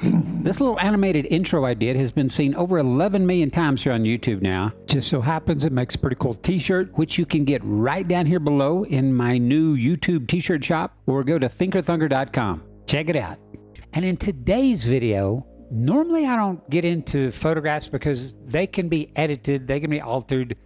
This little animated intro I did has been seen over 11 million times here on YouTube now. Just so happens it makes a pretty cool t-shirt, which you can get right down here below in my new YouTube t-shirt shop, or go to thinkerthunker.com. Check it out. And in today's video, normally I don't get into photographs because they can be edited, they can be altered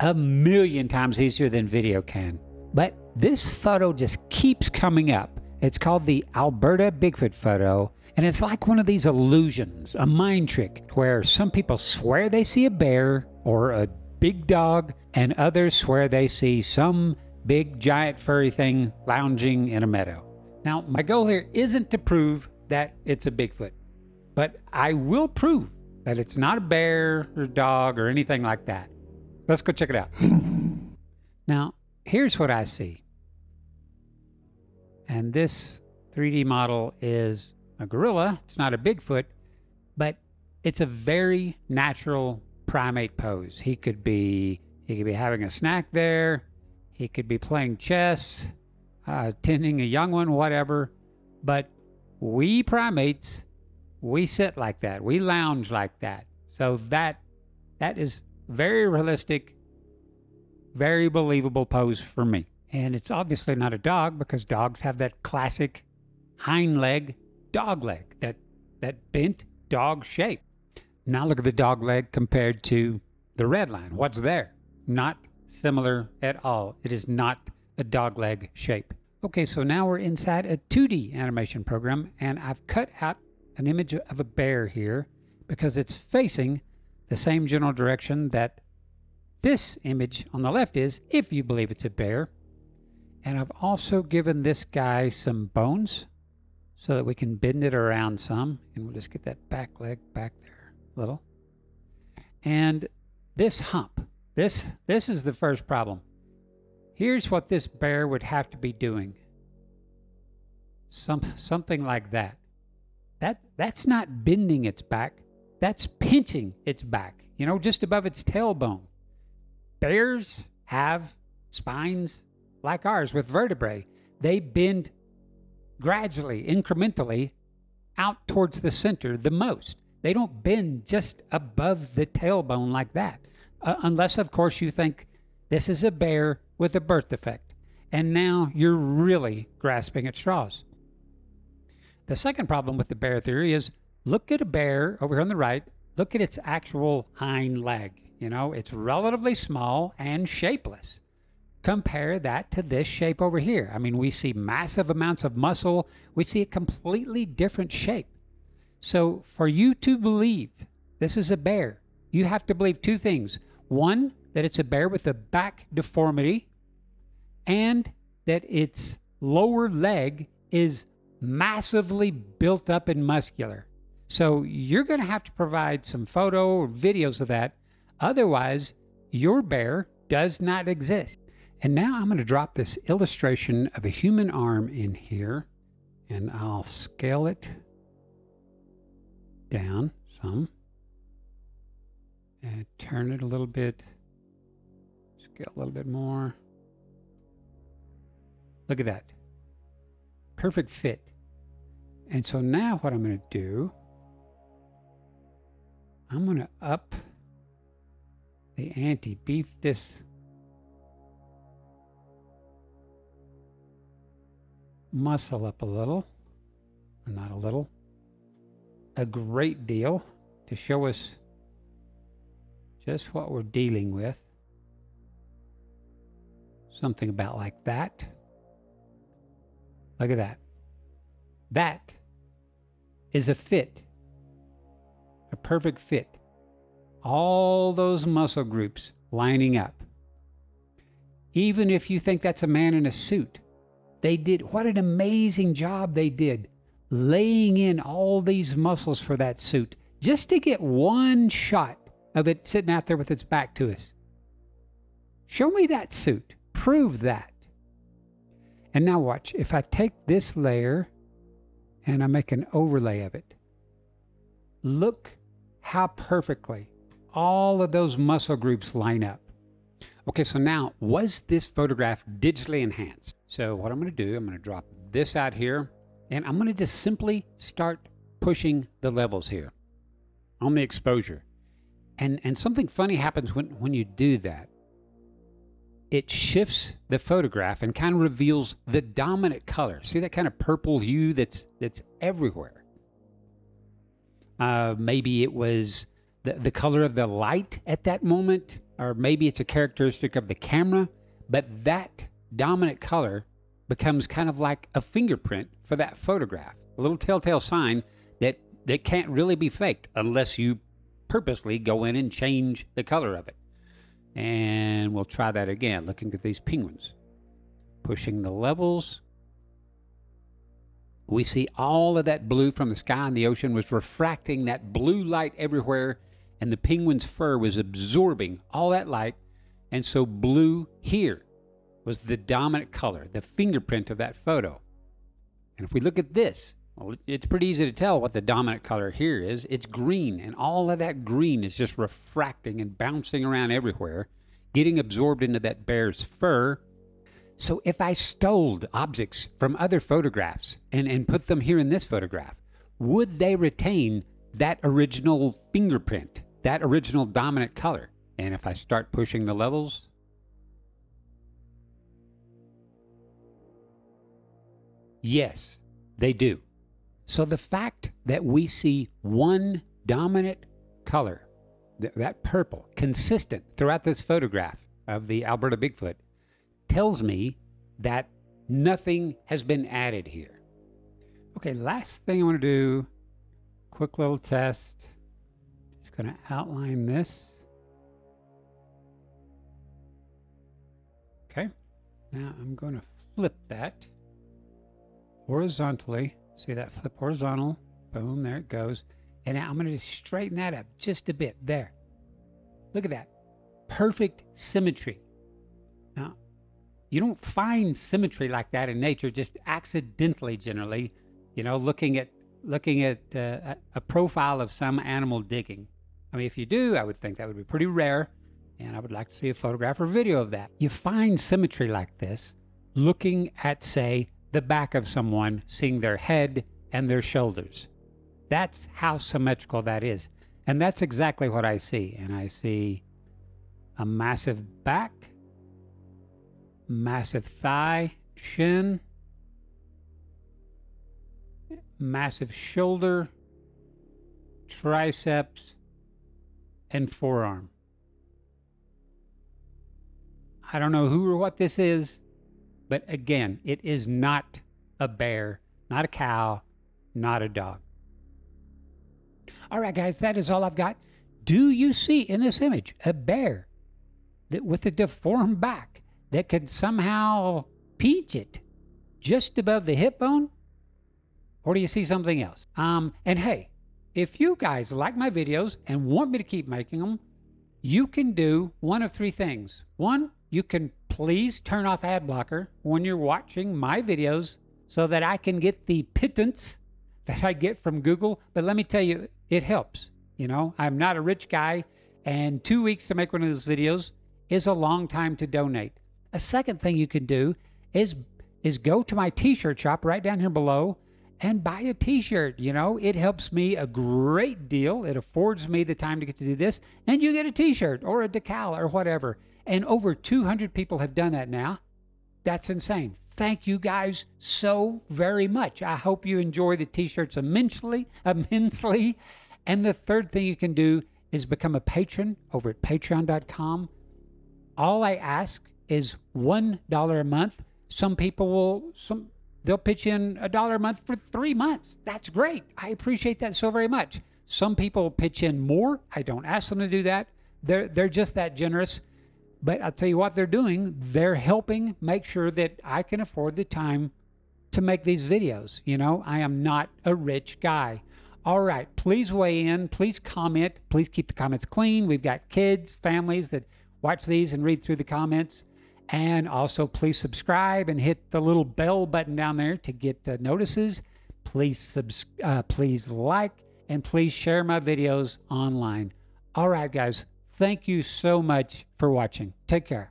a million times easier than video can. But this photo just keeps coming up. It's called the Alberta Bigfoot photo, and it's like one of these illusions, a mind trick, where some people swear they see a bear or a big dog, and others swear they see some big giant furry thing lounging in a meadow. Now, my goal here isn't to prove that it's a Bigfoot, but I will prove that it's not a bear or dog or anything like that. Let's go check it out. now, here's what I see. And this 3D model is a gorilla. It's not a Bigfoot, but it's a very natural primate pose. He could be he could be having a snack there. He could be playing chess, uh, tending a young one, whatever. But we primates, we sit like that. We lounge like that. So that that is very realistic, very believable pose for me. And it's obviously not a dog because dogs have that classic hind leg dog leg, that, that bent dog shape. Now look at the dog leg compared to the red line. What's there? Not similar at all. It is not a dog leg shape. Okay, so now we're inside a 2D animation program, and I've cut out an image of a bear here because it's facing the same general direction that this image on the left is, if you believe it's a bear. And I've also given this guy some bones so that we can bend it around some. And we'll just get that back leg back there a little. And this hump, this, this is the first problem. Here's what this bear would have to be doing. Some, something like that. That, that's not bending its back. That's pinching its back, you know, just above its tailbone. Bears have spines like ours with vertebrae. They bend gradually, incrementally out towards the center the most. They don't bend just above the tailbone like that, uh, unless, of course, you think this is a bear with a birth defect. And now you're really grasping at straws. The second problem with the bear theory is look at a bear over here on the right, look at its actual hind leg. You know, it's relatively small and shapeless. Compare that to this shape over here. I mean, we see massive amounts of muscle. We see a completely different shape. So for you to believe this is a bear, you have to believe two things. One, that it's a bear with a back deformity, and that its lower leg is massively built up and muscular. So you're going to have to provide some photo or videos of that. Otherwise, your bear does not exist. And now I'm going to drop this illustration of a human arm in here and I'll scale it down some and turn it a little bit, scale a little bit more. Look at that. Perfect fit. And so now what I'm going to do, I'm going to up the ante, beef this muscle up a little, or not a little, a great deal to show us just what we're dealing with. Something about like that. Look at that. That is a fit, a perfect fit. All those muscle groups lining up. Even if you think that's a man in a suit, they did, what an amazing job they did laying in all these muscles for that suit just to get one shot of it sitting out there with its back to us. Show me that suit. Prove that. And now watch. If I take this layer and I make an overlay of it, look how perfectly all of those muscle groups line up. Okay, so now, was this photograph digitally enhanced? So what I'm going to do, I'm going to drop this out here, and I'm going to just simply start pushing the levels here on the exposure. And, and something funny happens when, when you do that. It shifts the photograph and kind of reveals the dominant color. See that kind of purple hue that's that's everywhere. Uh, maybe it was the, the color of the light at that moment, or maybe it's a characteristic of the camera, but that dominant color becomes kind of like a fingerprint for that photograph, a little telltale sign that that can't really be faked unless you purposely go in and change the color of it. And we'll try that again, looking at these penguins. Pushing the levels. We see all of that blue from the sky and the ocean was refracting that blue light everywhere, and the penguin's fur was absorbing all that light. And so, blue here was the dominant color, the fingerprint of that photo. And if we look at this, well, it's pretty easy to tell what the dominant color here is. It's green, and all of that green is just refracting and bouncing around everywhere, getting absorbed into that bear's fur. So if I stole objects from other photographs and, and put them here in this photograph, would they retain that original fingerprint, that original dominant color? And if I start pushing the levels, yes, they do. So the fact that we see one dominant color, th- that purple, consistent throughout this photograph of the Alberta Bigfoot, tells me that nothing has been added here. Okay, last thing I want to do, quick little test. Just going to outline this. Okay, now I'm going to flip that horizontally See that flip horizontal? Boom, there it goes. And now I'm going to straighten that up just a bit. There. Look at that. Perfect symmetry. Now, you don't find symmetry like that in nature just accidentally generally, you know, looking at looking at uh, a profile of some animal digging. I mean, if you do, I would think that would be pretty rare, and I would like to see a photograph or video of that. You find symmetry like this looking at, say, the back of someone, seeing their head and their shoulders. That's how symmetrical that is. And that's exactly what I see. And I see a massive back, massive thigh, shin, massive shoulder, triceps, and forearm. I don't know who or what this is, but again, it is not a bear, not a cow, not a dog. All right, guys, that is all I've got. Do you see in this image a bear that with a deformed back that could somehow pinch it just above the hip bone? Or do you see something else? Um, and hey, if you guys like my videos and want me to keep making them, you can do one of three things. One, you can please turn off ad blocker when you're watching my videos so that I can get the pittance that I get from Google. But let me tell you, it helps. You know, I'm not a rich guy, and two weeks to make one of those videos is a long time to donate. A second thing you can do is is go to my t-shirt shop right down here below and buy a t-shirt you know it helps me a great deal it affords me the time to get to do this and you get a t-shirt or a decal or whatever and over 200 people have done that now. That's insane. Thank you guys so very much. I hope you enjoy the t shirts immensely, immensely. And the third thing you can do is become a patron over at patreon.com. All I ask is $1 a month. Some people will, some, they'll pitch in a dollar a month for three months. That's great. I appreciate that so very much. Some people pitch in more. I don't ask them to do that. They're, they're just that generous. But I'll tell you what they're doing. They're helping make sure that I can afford the time to make these videos. You know, I am not a rich guy. All right, please weigh in. Please comment. Please keep the comments clean. We've got kids, families that watch these and read through the comments. And also, please subscribe and hit the little bell button down there to get notices. Please subs- uh, please like and please share my videos online. All right, guys. Thank you so much for watching. Take care.